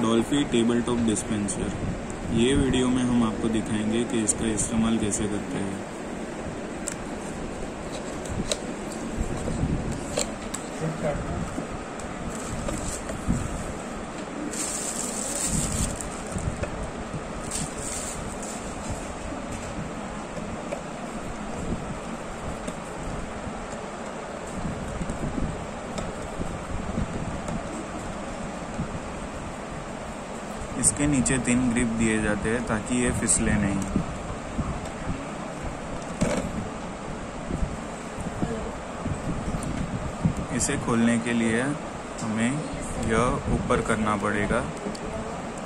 Dolphy table top dispenser. ये video में हम आपको दिखाएँगे कि इसका इस्तेमाल कैसे करते हैं। इसके नीचे तीन ग्रिप दिए जाते हैं ताकि ये फिसले नहीं। इसे खोलने के लिए हमें यह ऊपर करना पड़ेगा,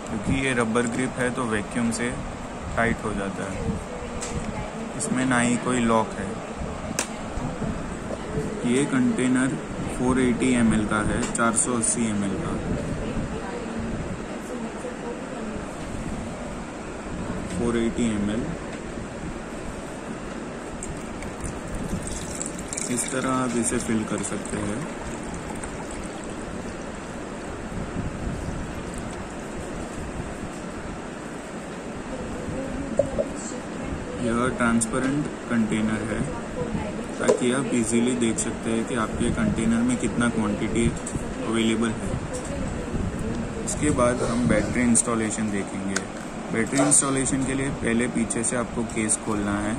क्योंकि ये रबर ग्रिप है तो वैक्यूम से टाइट हो जाता है। इसमें ना ही कोई लॉक है। ये कंटेनर 480 ml का है 480 ml का। 480 ml इस तरह आप इसे फिल कर सकते हैं। यह ट्रांसपेरेंट कंटेनर है, ताकि आप इजीली देख सकते हैं कि आपके कंटेनर में कितना क्वांटिटी अवेलेबल है। इसके बाद हम बैटरी इंस्टॉलेशन देखेंगे। बैटरी इंस्टॉलेशन के लिए पहले पीछे से आपको केस खोलना है।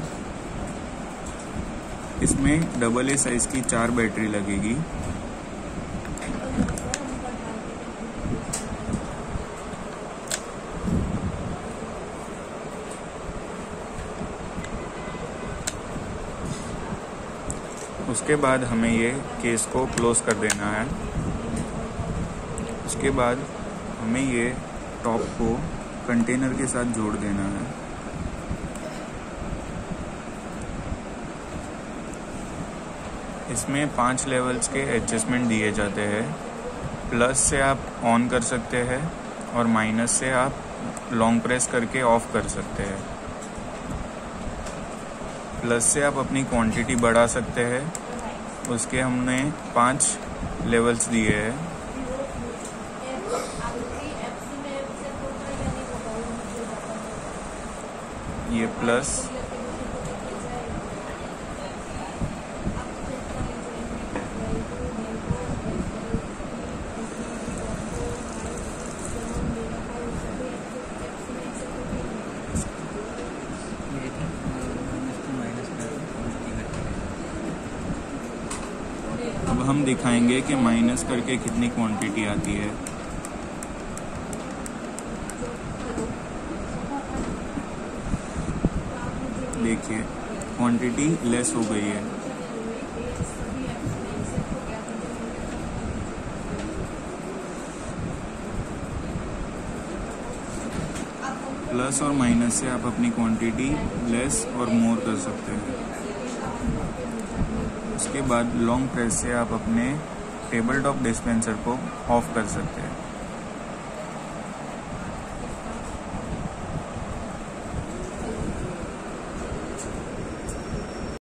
इसमें डबल ए साइज़ की चार बैटरी लगेगी। उसके बाद हमें ये केस को क्लोज कर देना है। उसके बाद हमें ये टॉप को कंटेनर के साथ जोड़ देना है। इसमें पाँच लेवल्स के एडजस्टमेंट दिए जाते हैं। प्लस से आप ऑन कर सकते हैं और माइनस से आप लॉन्ग प्रेस करके ऑफ़ कर सकते हैं। प्लस से आप अपनी क्वांटिटी बढ़ा सकते हैं। उसके हमने पाँच लेवल्स दिए हैं। ये प्लस अब हम दिखाएँगे कि माइनस करके कितनी क्वांटिटी आती है. देखिए क्वांटिटी लेस हो गई है। प्लस और माइनस से आप अपनी क्वांटिटी लेस और मोर कर सकते हैं। उसके बाद लॉन्ग प्रेस से आप अपने टेबल टॉप डिस्पेंसर को ऑफ़ कर सकते हैं।